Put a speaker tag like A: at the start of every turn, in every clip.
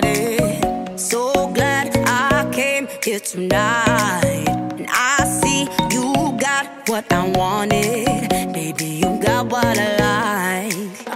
A: party. So glad I came here tonight. And I see you got what I wanted. Baby, you got what I like.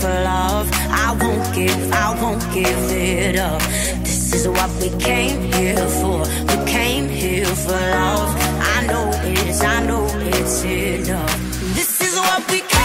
A: for love. I won't give, I won't give it up. This is what we came here for. We came here for love. I know it's, I know it's enough. This is what we came